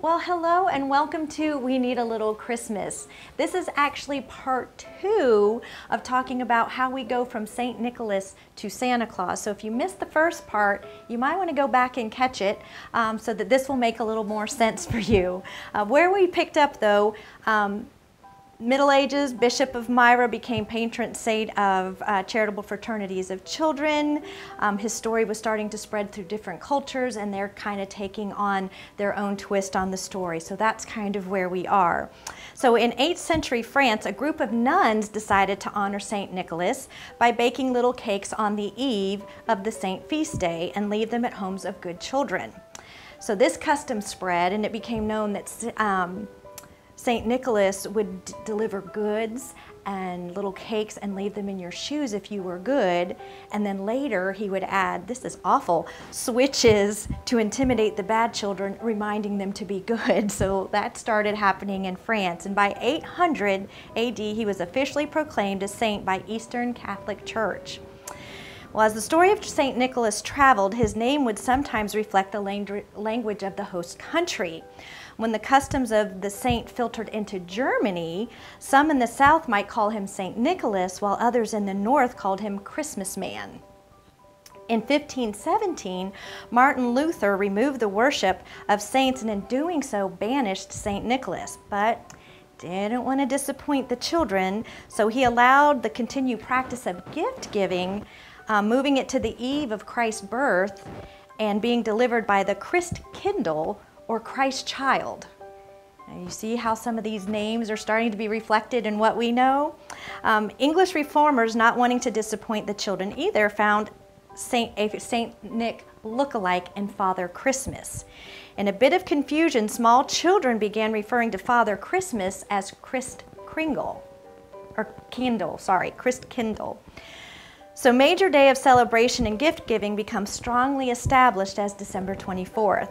Well, hello and welcome to We Need a Little Christmas. This is actually part two of talking about how we go from St. Nicholas to Santa Claus. So if you missed the first part, you might want to go back and catch it um, so that this will make a little more sense for you. Uh, where we picked up though, um, Middle Ages, Bishop of Myra became patron saint of uh, charitable fraternities of children. Um, his story was starting to spread through different cultures and they're kind of taking on their own twist on the story. So that's kind of where we are. So in 8th century France, a group of nuns decided to honor St. Nicholas by baking little cakes on the eve of the saint feast day and leave them at homes of good children. So this custom spread and it became known that um, St. Nicholas would deliver goods and little cakes and leave them in your shoes if you were good. And then later he would add, this is awful, switches to intimidate the bad children, reminding them to be good. So that started happening in France. And by 800 AD, he was officially proclaimed a saint by Eastern Catholic Church. Well, as the story of St. Nicholas traveled, his name would sometimes reflect the language of the host country. When the customs of the saint filtered into Germany, some in the south might call him St. Nicholas, while others in the north called him Christmas Man. In 1517, Martin Luther removed the worship of saints and in doing so banished St. Nicholas, but didn't want to disappoint the children, so he allowed the continued practice of gift giving, uh, moving it to the eve of Christ's birth and being delivered by the Christkindl, or Christ child. Now you see how some of these names are starting to be reflected in what we know? Um, English reformers, not wanting to disappoint the children either, found Saint, a Saint Nick look-alike in Father Christmas. In a bit of confusion, small children began referring to Father Christmas as Christ Kringle, or Kindle, sorry, Christkindl. So major day of celebration and gift giving becomes strongly established as December 24th.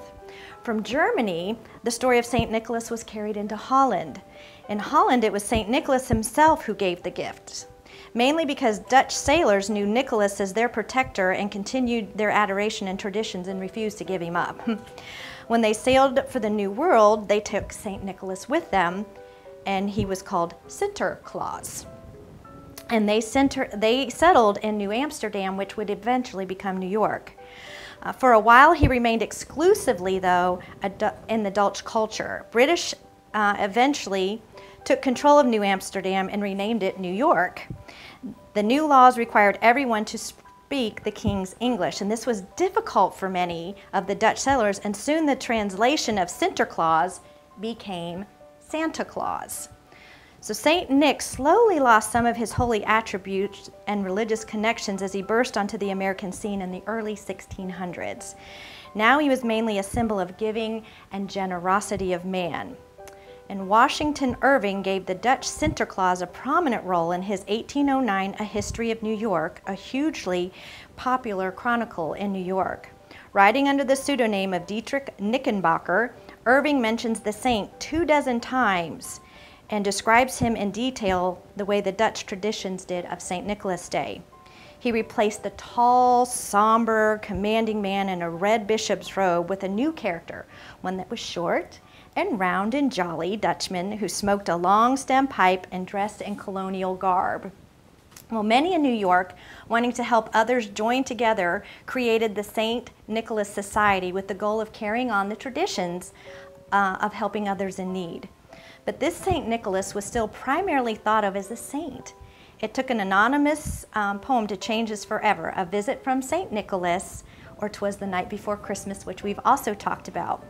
From Germany, the story of St. Nicholas was carried into Holland. In Holland, it was St. Nicholas himself who gave the gifts, mainly because Dutch sailors knew Nicholas as their protector and continued their adoration and traditions and refused to give him up. when they sailed for the New World, they took St. Nicholas with them, and he was called Sinterklaas. And they, center, they settled in New Amsterdam, which would eventually become New York. Uh, for a while, he remained exclusively, though, in the Dutch culture. British uh, eventually took control of New Amsterdam and renamed it New York. The new laws required everyone to speak the king's English, and this was difficult for many of the Dutch settlers, and soon the translation of Sinterklaas became Santa Claus. So St. Nick slowly lost some of his holy attributes and religious connections as he burst onto the American scene in the early 1600s. Now he was mainly a symbol of giving and generosity of man. And Washington Irving gave the Dutch Sinterklaas a prominent role in his 1809 A History of New York, a hugely popular chronicle in New York. Writing under the pseudonym of Dietrich Knickerbocker, Irving mentions the saint two dozen times and describes him in detail the way the Dutch traditions did of St. Nicholas Day. He replaced the tall, somber, commanding man in a red bishop's robe with a new character, one that was short and round and jolly Dutchman who smoked a long stem pipe and dressed in colonial garb. Well, many in New York, wanting to help others join together, created the St. Nicholas Society with the goal of carrying on the traditions uh, of helping others in need. But this St. Nicholas was still primarily thought of as a saint. It took an anonymous um, poem to change this forever, A Visit from St. Nicholas, or Twas the Night Before Christmas, which we've also talked about.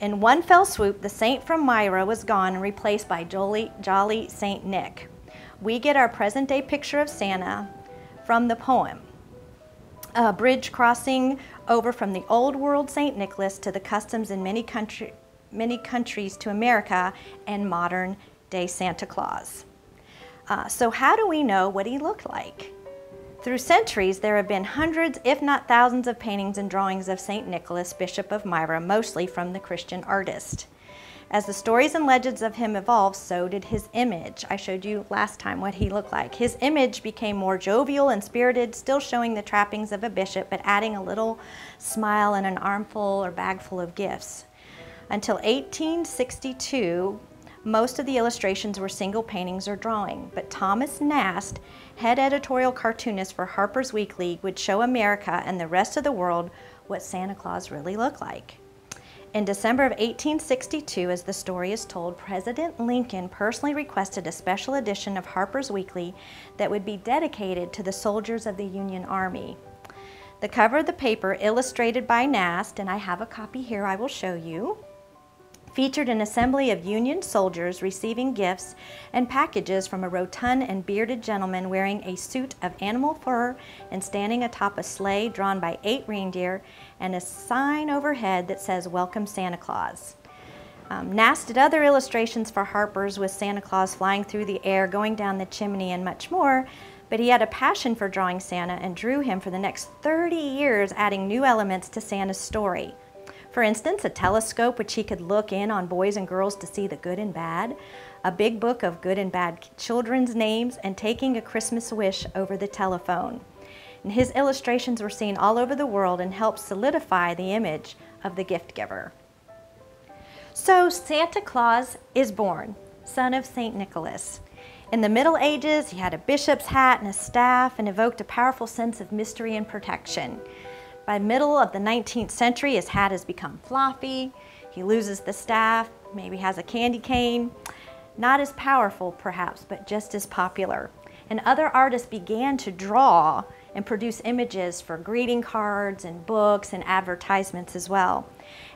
In one fell swoop, the saint from Myra was gone and replaced by jolly, jolly St. Nick. We get our present day picture of Santa from the poem. A bridge crossing over from the old world St. Nicholas to the customs in many country, many countries to America and modern day Santa Claus. Uh, so how do we know what he looked like? Through centuries, there have been hundreds, if not thousands, of paintings and drawings of St. Nicholas, Bishop of Myra, mostly from the Christian artist. As the stories and legends of him evolved, so did his image. I showed you last time what he looked like. His image became more jovial and spirited, still showing the trappings of a bishop, but adding a little smile and an armful or bagful of gifts. Until 1862, most of the illustrations were single paintings or drawing, but Thomas Nast, head editorial cartoonist for Harper's Weekly, would show America and the rest of the world what Santa Claus really looked like. In December of 1862, as the story is told, President Lincoln personally requested a special edition of Harper's Weekly that would be dedicated to the soldiers of the Union Army. The cover of the paper, illustrated by Nast, and I have a copy here I will show you, featured an assembly of Union soldiers receiving gifts and packages from a rotund and bearded gentleman wearing a suit of animal fur and standing atop a sleigh drawn by eight reindeer and a sign overhead that says, Welcome Santa Claus. Um, Nast did other illustrations for Harper's with Santa Claus flying through the air, going down the chimney, and much more, but he had a passion for drawing Santa and drew him for the next 30 years, adding new elements to Santa's story. For instance, a telescope which he could look in on boys and girls to see the good and bad, a big book of good and bad children's names, and taking a Christmas wish over the telephone. And his illustrations were seen all over the world and helped solidify the image of the gift giver. So Santa Claus is born, son of St. Nicholas. In the Middle Ages, he had a bishop's hat and a staff and evoked a powerful sense of mystery and protection. By middle of the 19th century, his hat has become floppy. He loses the staff, maybe has a candy cane. Not as powerful, perhaps, but just as popular. And other artists began to draw and produce images for greeting cards and books and advertisements as well.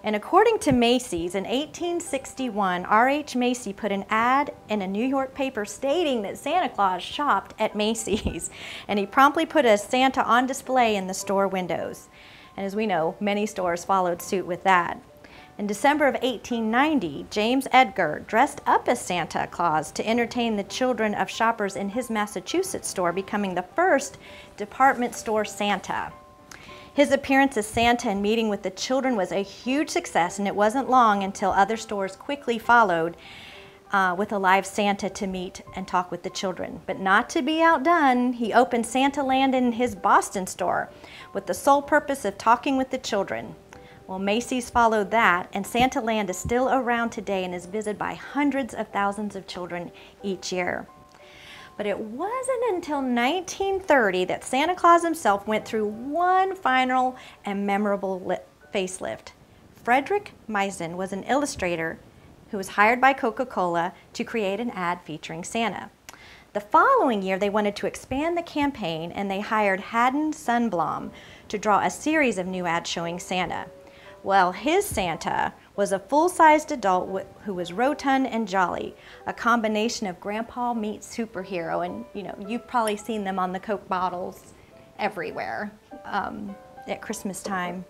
And according to Macy's, in 1861, R.H. Macy put an ad in a New York paper stating that Santa Claus shopped at Macy's. And he promptly put a Santa on display in the store windows. And as we know, many stores followed suit with that. In December of 1890, James Edgar dressed up as Santa Claus to entertain the children of shoppers in his Massachusetts store, becoming the first department store Santa. His appearance as Santa and meeting with the children was a huge success, and it wasn't long until other stores quickly followed uh, with a live Santa to meet and talk with the children. But not to be outdone, he opened Santa Land in his Boston store with the sole purpose of talking with the children. Well, Macy's followed that, and Santa Land is still around today and is visited by hundreds of thousands of children each year. But it wasn't until 1930 that Santa Claus himself went through one final and memorable facelift. Frederick Mizen was an illustrator who was hired by Coca-Cola to create an ad featuring Santa. The following year, they wanted to expand the campaign and they hired Haddon Sundblom to draw a series of new ads showing Santa. Well, his Santa was a full-sized adult who was rotund and jolly, a combination of grandpa meets superhero. And, you know, you've probably seen them on the Coke bottles everywhere um, at Christmas time.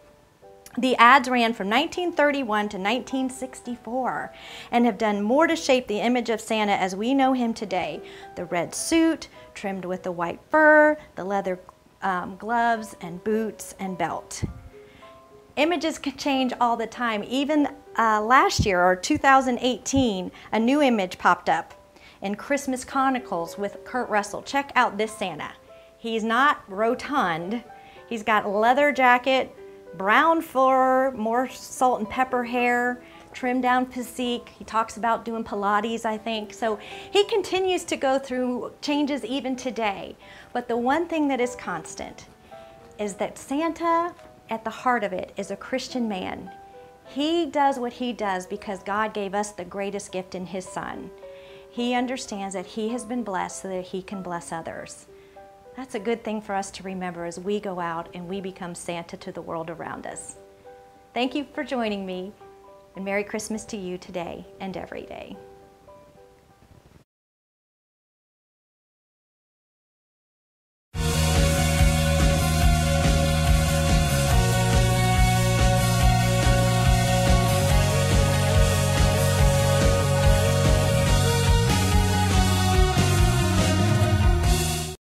The ads ran from 1931 to 1964 and have done more to shape the image of Santa as we know him today. The red suit, trimmed with the white fur, the leather um, gloves and boots and belt images can change all the time. Even uh, last year, or 2018, a new image popped up in Christmas Chronicles with Kurt Russell. Check out this Santa. He's not rotund. He's got leather jacket, brown fur, more salt and pepper hair, trimmed down physique. He talks about doing Pilates, I think. So he continues to go through changes even today. But the one thing that is constant is that Santa at the heart of it is a Christian man. He does what he does because God gave us the greatest gift in his son. He understands that he has been blessed so that he can bless others. That's a good thing for us to remember as we go out and we become Santa to the world around us. Thank you for joining me, and Merry Christmas to you today and every day.